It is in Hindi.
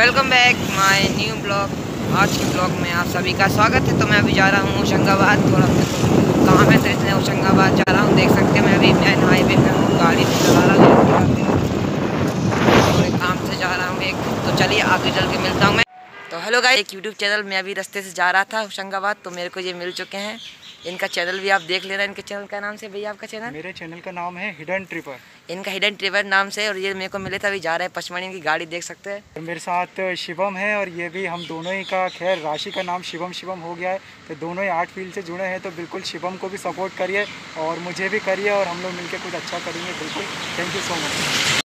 Welcome back my new blog. आज के ब्लॉग में आप सभी का स्वागत है। तो मैं अभी जा रहा हूँ होशंगाबाद। थोड़ा कहाँ मैं तो इसलिए होशंगाबाद जा रहा हूँ। देख सकते हैं, मैं अभी मैन हाईवे में हूँ। गाड़ी चला रहा हूँ। काम से जा रहा हूँ एक। तो चलिए, आगे चल के मिलता हूँ मैं। तो हेलो गाइस एक यूट्यूब चैनल मैं अभी रास्ते से जा रहा था होशंगाबाद। तो मेरे को ये मिल चुके हैं। इनका चैनल भी आप देख लेना इनके चैनल का नाम से भैया आपका चैनल? मेरे चैनल का नाम है हिडन ट्रिपर इनका हिडन ट्रिपर नाम से और ये मेरे को मिले थे अभी जा रहे हैं पचमढ़ी की गाड़ी देख सकते हैं। मेरे साथ शिवम है और ये भी हम दोनों ही का खैर राशि का नाम शिवम शिवम हो गया है तो दोनों ही आर्ट फ़ील्ड से जुड़े हैं तो बिल्कुल शिवम को भी सपोर्ट करिए और मुझे भी करिए और हम लोग मिलकर कुछ अच्छा करेंगे बिल्कुल। Thank you so much